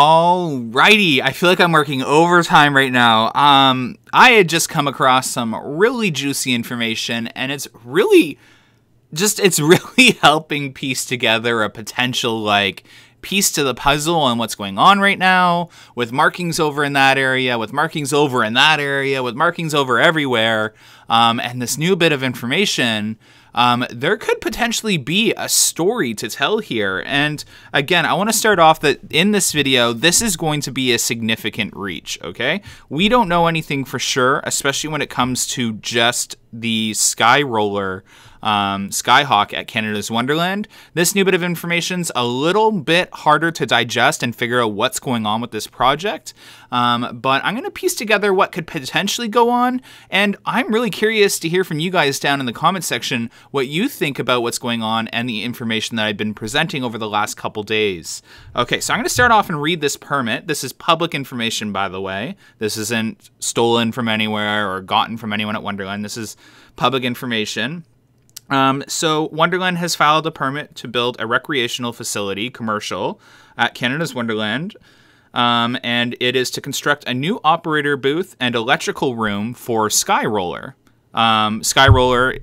Alrighty, I feel like I'm working overtime right now. Um, I had just come across some really juicy information, and it's really just it's really helping piece together a potential like piece to the puzzle on what's going on right now with markings over in that area, with markings over in that area, with markings over everywhere, um, and this new bit of information. Um, there could potentially be a story to tell here. And again, I want to start off that in this video, this is going to be a significant reach, okay? We don't know anything for sure, especially when it comes to just the Sky Roller um, Skyhawk at Canada's Wonderland. This new bit of information's a little bit harder to digest and figure out what's going on with this project, um, but I'm going to piece together what could potentially go on, and I'm really curious to hear from you guys down in the comment section what you think about what's going on and the information that I've been presenting over the last couple days. Okay, so I'm going to start off and read this permit. This is public information, by the way. This isn't stolen from anywhere or gotten from anyone at Wonderland. This is public information. Um, so Wonderland has filed a permit to build a recreational facility, commercial, at Canada's Wonderland. Um, and it is to construct a new operator booth and electrical room for Skyroller. Um, Skyroller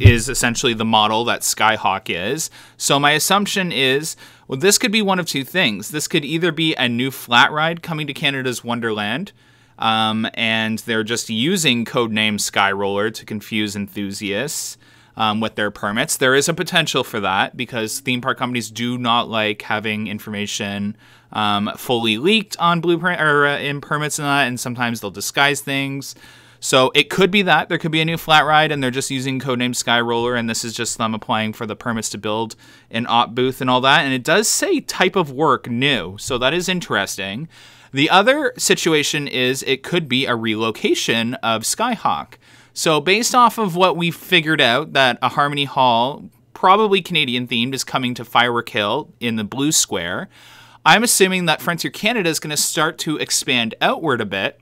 is essentially the model that Skyhawk is. So my assumption is, well, this could be one of two things. This could either be a new flat ride coming to Canada's Wonderland, um, and they're just using codename Skyroller to confuse enthusiasts um, with their permits. There is a potential for that because theme park companies do not like having information um, fully leaked on blueprint or uh, in permits and that, and sometimes they'll disguise things. So it could be that there could be a new flat ride, and they're just using codename Skyroller, and this is just them applying for the permits to build an op booth and all that. And it does say type of work new, so that is interesting. The other situation is it could be a relocation of Skyhawk. So, based off of what we figured out, that a Harmony Hall, probably Canadian themed, is coming to Firework Hill in the Blue Square, I'm assuming that Frontier Canada is going to start to expand outward a bit.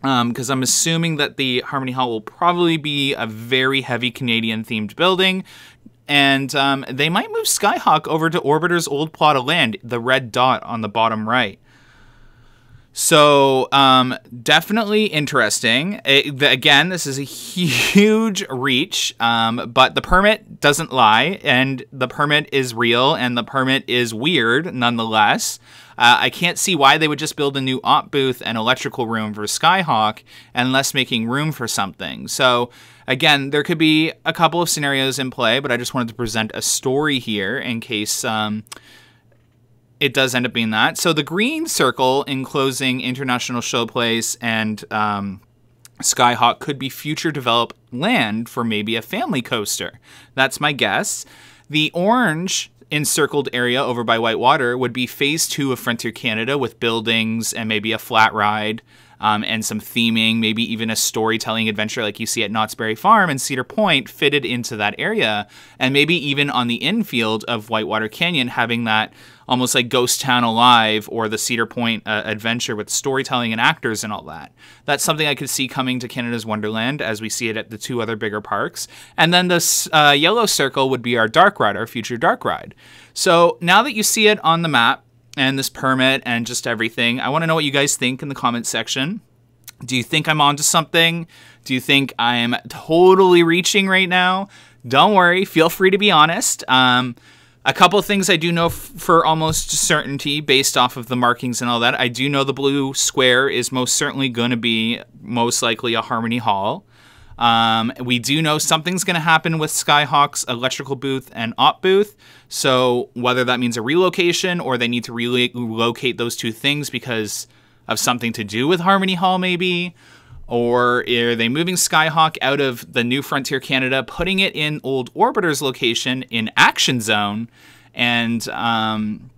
Because um, I'm assuming that the Harmony Hall will probably be a very heavy Canadian themed building, and um, they might move Skyhawk over to Orbiter's old plot of land, the red dot on the bottom right. So, um, definitely interesting. It, the, again, this is a huge reach, um, but the permit doesn't lie, and the permit is real, and the permit is weird nonetheless. Uh, I can't see why they would just build a new op booth and electrical room for Skyhawk unless making room for something. So, again, there could be a couple of scenarios in play, but I just wanted to present a story here in case. Um, it does end up being that. So the green circle enclosing International Showplace and um, Skyhawk could be future developed land for maybe a family coaster. That's my guess. The orange encircled area over by Whitewater would be phase two of Frontier Canada with buildings and maybe a flat ride um, and some theming, maybe even a storytelling adventure like you see at Knott's Berry Farm and Cedar Point fitted into that area. And maybe even on the infield of Whitewater Canyon, having that almost like Ghost Town Alive or the Cedar Point uh, adventure with storytelling and actors and all that. That's something I could see coming to Canada's Wonderland as we see it at the two other bigger parks. And then this uh, yellow circle would be our dark ride, our future dark ride. So now that you see it on the map, and this permit and just everything. I want to know what you guys think in the comment section. Do you think I'm onto something? Do you think I'm totally reaching right now? Don't worry, feel free to be honest. Um, a couple things I do know for almost certainty based off of the markings and all that. I do know the blue square is most certainly going to be most likely a Harmony Hall. Um, we do know something's going to happen with Skyhawk's electrical booth and op booth. So whether that means a relocation or they need to relocate those two things because of something to do with Harmony Hall, maybe, or are they moving Skyhawk out of the new Frontier Canada, putting it in Old Orbiter's location in Action Zone, and um,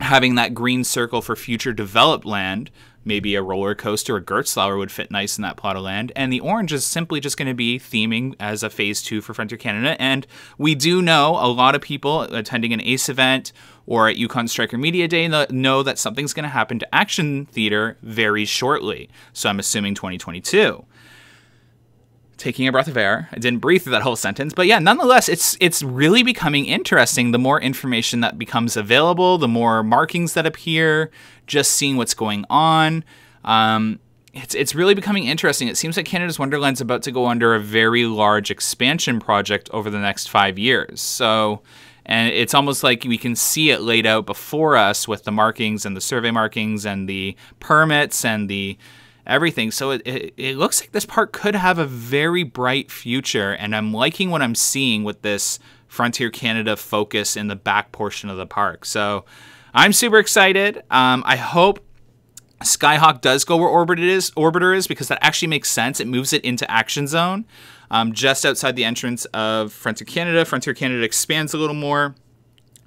having that green circle for future developed land? Maybe a roller coaster or Gerstlauer would fit nice in that plot of land. And the orange is simply just going to be theming as a phase two for Frontier Canada. And we do know a lot of people attending an ACE event or at Yukon Striker Media Day know that something's going to happen to Action Theater very shortly. So I'm assuming 2022. Taking a breath of air. I didn't breathe through that whole sentence, but yeah, nonetheless, it's it's really becoming interesting. The more information that becomes available, the more markings that appear, just seeing what's going on. Um, it's it's really becoming interesting. It seems like Canada's Wonderland's about to go under a very large expansion project over the next five years. So, and it's almost like we can see it laid out before us with the markings and the survey markings and the permits and the everything. So it, it, it, looks like this park could have a very bright future, and I'm liking what I'm seeing with this Frontier Canada focus in the back portion of the park. So I'm super excited. Um, I hope Skyhawk does go where Orbiter is, Orbiter is because that actually makes sense. It moves it into Action Zone, um, just outside the entrance of Frontier Canada. Frontier Canada expands a little more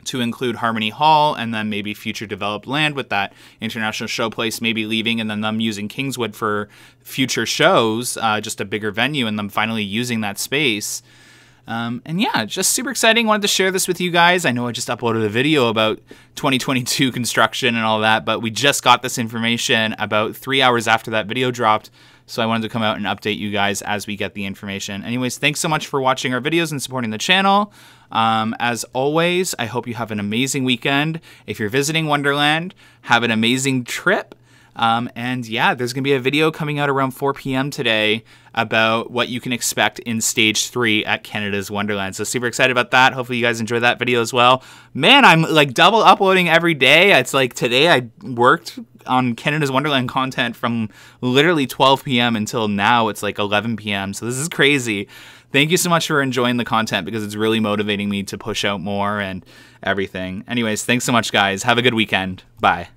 to include Harmony Hall and then maybe future developed land with that international show place maybe leaving and then them using Kingswood for future shows, uh, just a bigger venue, and them finally using that space. Um, and yeah, just super exciting. Wanted to share this with you guys. I know I just uploaded a video about 2022 construction and all that, but we just got this information about three hours after that video dropped. So I wanted to come out and update you guys as we get the information. Anyways, thanks so much for watching our videos and supporting the channel. Um, as always, I hope you have an amazing weekend. If you're visiting Wonderland, have an amazing trip. Um, and yeah, there's going to be a video coming out around 4 p.m. today about what you can expect in stage three at Canada's Wonderland. So super excited about that. Hopefully you guys enjoy that video as well. Man, I'm like double uploading every day. It's like today I worked on Canada's Wonderland content from literally 12 p.m. until now it's like 11 p.m. So this is crazy. Thank you so much for enjoying the content because it's really motivating me to push out more and everything. Anyways, thanks so much, guys. Have a good weekend. Bye.